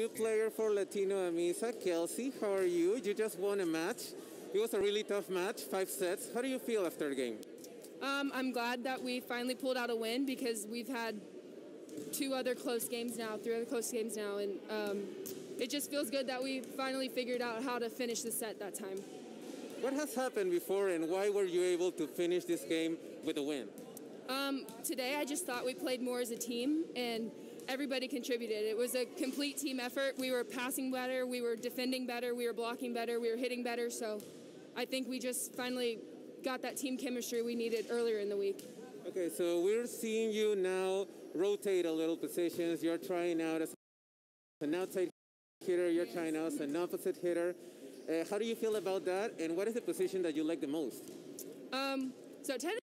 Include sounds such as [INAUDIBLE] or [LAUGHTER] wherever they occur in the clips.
new player for Latino Amisa, Kelsi. How are you? You just won a match. It was a really tough match, five sets. How do you feel after the game? Um, I'm glad that we finally pulled out a win because we've had two other close games now, three other close games now, and um, it just feels good that we finally figured out how to finish the set that time. What has happened before, and why were you able to finish this game with a win? Um, today, I just thought we played more as a team, and everybody contributed. It was a complete team effort. We were passing better, we were defending better, we were blocking better, we were hitting better. So I think we just finally got that team chemistry we needed earlier in the week. Okay, so we're seeing you now rotate a little positions. You're trying out as an outside hitter, you're yes. trying out as an opposite hitter. Uh, how do you feel about that, and what is the position that you like the most? Um, so technically,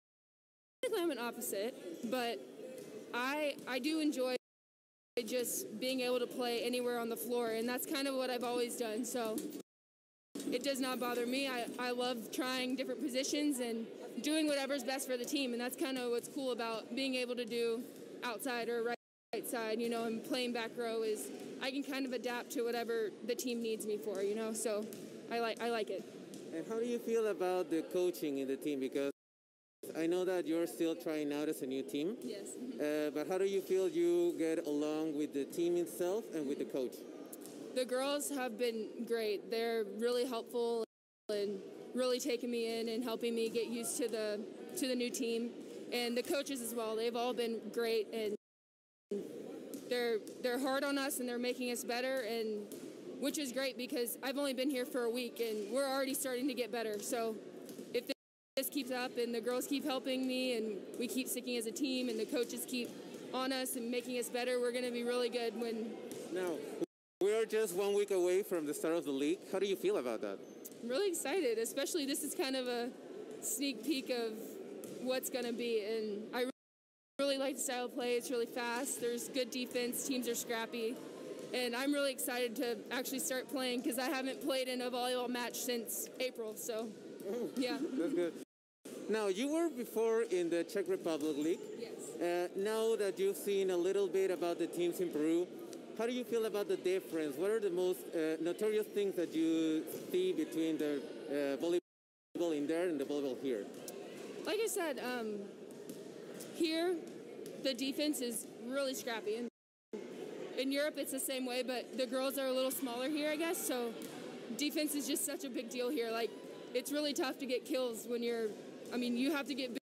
I'm an opposite, but I I do enjoy just being able to play anywhere on the floor, and that's kind of what I've always done. So it does not bother me. I, I love trying different positions and doing whatever's best for the team, and that's kind of what's cool about being able to do outside or right, right side, you know, and playing back row is I can kind of adapt to whatever the team needs me for, you know. So I like I like it. And how do you feel about the coaching in the team? Because I know that you're still trying out as a new team. Yes. Uh, but how do you feel you get along with the team itself and with the coach? The girls have been great. They're really helpful and really taking me in and helping me get used to the to the new team. And the coaches as well. They've all been great and they're they're hard on us and they're making us better and which is great because I've only been here for a week and we're already starting to get better. So this keeps up and the girls keep helping me and we keep sticking as a team and the coaches keep on us and making us better, we're going to be really good when now we're just one week away from the start of the league. How do you feel about that? I'm really excited, especially this is kind of a sneak peek of what's going to be. And I really like the style of play. It's really fast. There's good defense. Teams are scrappy. And I'm really excited to actually start playing because I haven't played in a volleyball match since April. So, oh. yeah. That's good. Now, you were before in the Czech Republic League. Yes. Uh, now that you've seen a little bit about the teams in Peru, how do you feel about the difference? What are the most uh, notorious things that you see between the uh, volleyball in there and the volleyball here? Like I said, um, here the defense is really scrappy. And in Europe, it's the same way, but the girls are a little smaller here, I guess. So defense is just such a big deal here. Like it's really tough to get kills when you're. I mean, you have to get big,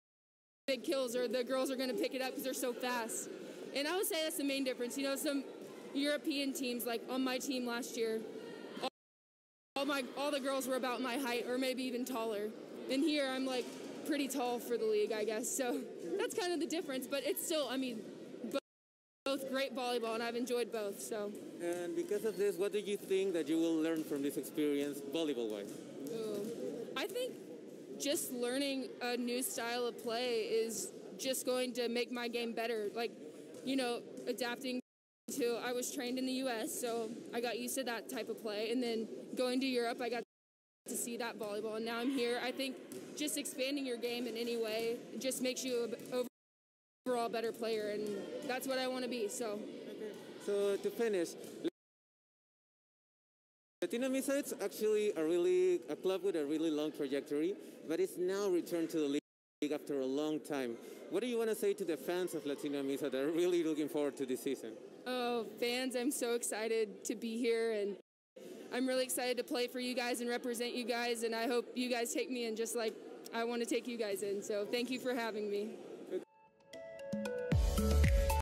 big kills, or the girls are going to pick it up because they're so fast. And I would say that's the main difference. You know, some European teams, like on my team last year, all, all my all the girls were about my height or maybe even taller. And here I'm like pretty tall for the league, I guess. So [LAUGHS] that's kind of the difference. But it's still, I mean, both great volleyball, and I've enjoyed both. So. And because of this, what do you think that you will learn from this experience, volleyball-wise? I think just learning a new style of play is just going to make my game better. Like, you know, adapting to, I was trained in the US, so I got used to that type of play. And then going to Europe, I got to see that volleyball. And now I'm here. I think just expanding your game in any way just makes you an overall better player. And that's what I want to be. So. So to finish, Latino Amisa is actually a really a club with a really long trajectory, but it's now returned to the league after a long time. What do you want to say to the fans of Latino Amisa that are really looking forward to this season? Oh, fans, I'm so excited to be here and I'm really excited to play for you guys and represent you guys and I hope you guys take me in just like I want to take you guys in. So thank you for having me.